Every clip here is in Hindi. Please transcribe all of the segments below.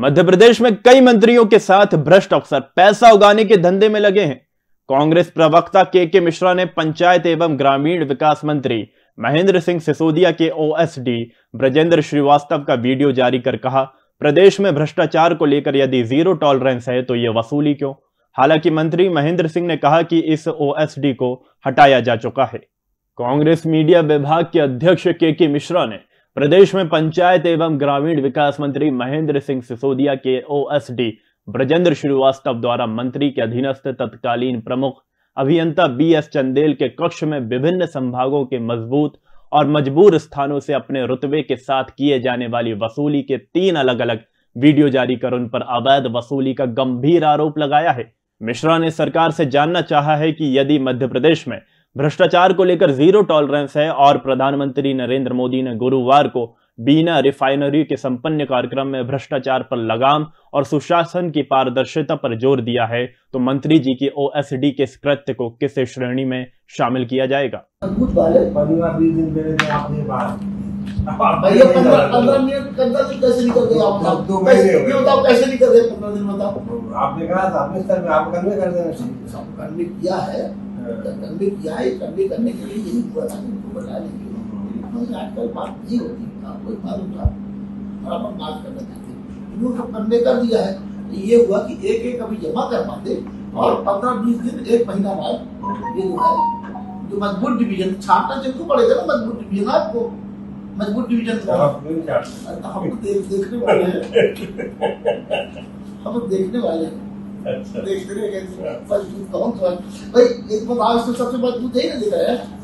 मध्य प्रदेश में कई मंत्रियों के साथ भ्रष्ट अफसर पैसा उगाने के धंधे में लगे हैं। कांग्रेस प्रवक्ता के के मिश्रा ने पंचायत एवं ग्रामीण विकास मंत्री महेंद्र सिंह सिसोदिया के ओएसडी ब्रजेंद्र श्रीवास्तव का वीडियो जारी कर कहा, प्रदेश में भ्रष्टाचार को लेकर यदि ज़ीरो टॉलरेंस है तो यह वसूली क्यों? हालाँकि मंत्री महेंद्र सिंह ने कहा कि इस ओएसडी को हटाया जा चुका है। कांग्रेस मीडिया विभाग के अध्यक्ष के के मिश्रा ने प्रदेश में पंचायत एवं ग्रामीण विकास मंत्री महेंद्र सिंह सिसोदिया के ओएसडी ब्रजेंद्र श्रीवास्तव द्वारा मंत्री के अधीनस्थ तत्कालीन प्रमुख अभियंता बी एस चंदेल के कक्ष में विभिन्न संभागों के मज़बूत और मजबूर स्थानों से अपने रुतबे के साथ किए जाने वाली वसूली के तीन अलग अलग वीडियो जारी कर उन पर अवैध वसूली का गंभीर आरोप लगाया है। मिश्रा ने सरकार से जानना चाहा है कि यदि मध्य प्रदेश में भ्रष्टाचार को लेकर ज़ीरो टॉलरेंस है और प्रधानमंत्री नरेंद्र मोदी ने गुरुवार को बीना रिफाइनरी के संपन्न कार्यक्रम में भ्रष्टाचार पर लगाम और सुशासन की पारदर्शिता पर ज़ोर दिया है। तो मंत्री जी की ओएसडी के कृत्य को किस श्रेणी में शामिल किया जाएगा? बताओ आपने कहा था अपने स्तर आप कन्वे कर देना चाहिए सब कन्वे किया है। कन्वे किया है कन्वे करने के लिए यही हुआ था बता देंगे आजकल बात नहीं होती आपको एक मालूम था और अपन बात करना चाहते हैं। इन्होंने सब कन्वे कर दिया है। तो ये हुआ कि एक एक अभी जमा कर पाते और पंद्रह बीस दिन एक महीना बाद ये जो है। जो मज़बूत डिवीज़न छापना जिनको पड़ेगा ना मज़बूत डिवीज़न आपको मज़बूत डिवीज़न तो आप अरे हम तो देखने वाले हैं। हम तो देखने वाले हैं। हैं? अच्छा है? तो है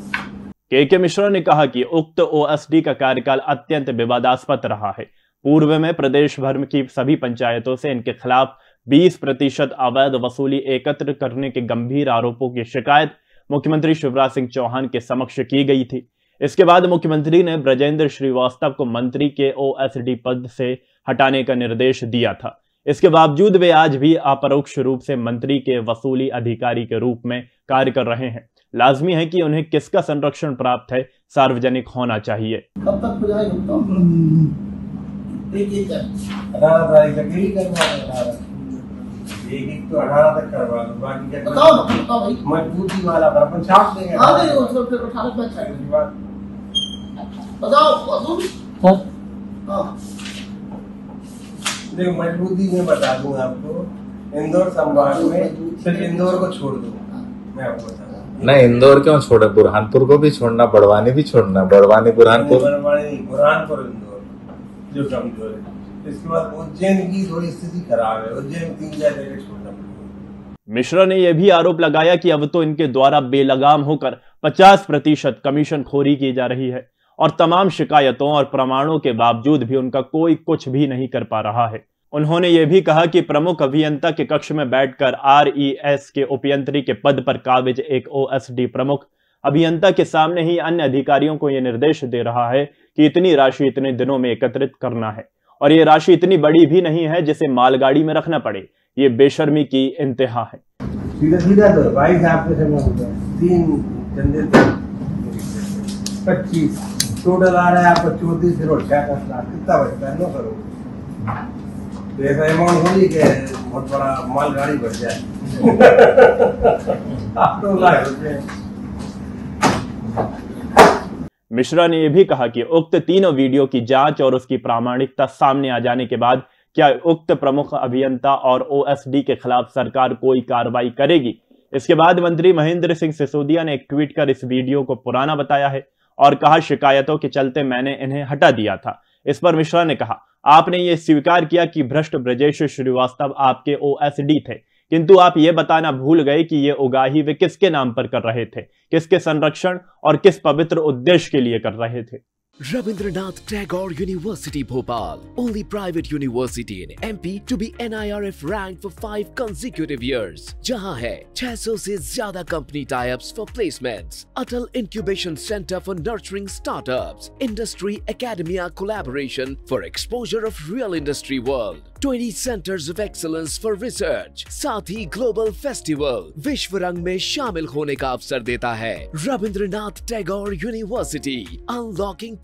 के के मिश्रा ने कहा कि उक्त ओएसडी का कार्यकाल अत्यंत विवादास्पद रहा है। पूर्व में प्रदेश भर की सभी पंचायतों से इनके खिलाफ 20 प्रतिशत अवैध वसूली एकत्र करने के गंभीर आरोपों की शिकायत मुख्यमंत्री शिवराज सिंह चौहान के समक्ष की गई थी। इसके बाद मुख्यमंत्री ने ब्रजेंद्र श्रीवास्तव को मंत्री के ओएसडी पद से हटाने का निर्देश दिया था। इसके बावजूद वे आज भी अपरोक्ष रूप से मंत्री के वसूली अधिकारी के रूप में कार्य कर रहे हैं। लाजमी है कि उन्हें किसका संरक्षण प्राप्त है सार्वजनिक होना चाहिए। कब तक हो? एक एक है एक तो अठारह तक करवा दो बाकी बताओ बताओ भाई। मजबूती वाला अपन छाप देंगे। हाँ नहीं वो फिर अठारह पे अच्छा उसके बाद। बताओ अतुल हाँ। देखो मजबूती में बता दूँ आपको इंदौर संभाग में सिर्फ़ इंदौर को छोड़ दो। मैं आपको बता नहीं इंदौर क्यों छोड़े? बुरहानपुर को भी छोड़ना बड़वानी भी छोड़ना। बड़वानी बुरहानपुर? बुरहानपुर बुरहानपुर इंदौर जो कमज़ोर है। इसके बाद उज्जैन की थोड़ी स्थिति खराब है। उज्जैन तीन चार जगह छोड़ना मिश्रा ने यह भी आरोप लगाया कि अब तो इनके द्वारा बेलगाम होकर 50 प्रतिशत कमीशन खोरी की जा रही है। और तमाम शिकायतों और प्रमाणों के बावजूद भी उनका कोई कुछ भी नहीं कर पा रहा है। उन्होंने ये भी कहा कि प्रमुख अभियंता के कक्ष में बैठकर आरईएस के उपयंत्री के पद पर काबिज एक ओएसडी प्रमुख अभियंता के सामने ही अन्य अधिकारियों को यह निर्देश दे रहा है कि इतनी राशि इतने दिनों में एकत्रित करना है। और ये राशि इतनी बड़ी भी नहीं है जिसे मालगाड़ी में रखना पड़े। ये बेशर्मी की इंतहा है। तो तीन पच्चीस। टोटल आ रहा है, आपका चौतीस करोड़ छियासठ लाख कितना बचता है नौ करोड़ तो ऐसा अमाउंट होगी कि बहुत बड़ा मालगाड़ी बढ़ जाए। तो लाख रुपये मिश्रा ने यह भी कहा कि उक्त तीनों वीडियो की जाँच और उसकी प्रामाणिकता सामने आ जाने के बाद क्या उक्त प्रमुख अभियंता और ओएसडी के खिलाफ सरकार कोई कार्रवाई करेगी? इसके बाद मंत्री महेंद्र सिंह सिसोदिया ने एक ट्वीट कर इस वीडियो को पुराना बताया है। और कहा शिकायतों के चलते मैंने इन्हें हटा दिया था। इस पर मिश्रा ने कहा, आपने ये स्वीकार किया कि भ्रष्ट ब्रजेश श्रीवास्तव आपके ओएसडी थे। किंतु आप ये बताना भूल गए कि ये उगाही वे किसके नाम पर कर रहे थे? किसके संरक्षण और किस पवित्र उद्देश्य के लिए कर रहे थे? Rabindranath Tagore University Bhopal, only private university in MP to be NIRF ranked for five consecutive years. जहाँ है 600 से ज़्यादा company tie-ups for placements, Atal Incubation Center for nurturing startups, Industry Academia collaboration for exposure of real industry world, 20 centers of excellence for research, साथ ही global festival विश्व रंग में शामिल होने का अवसर देता है Rabindranath Tagore university unlocking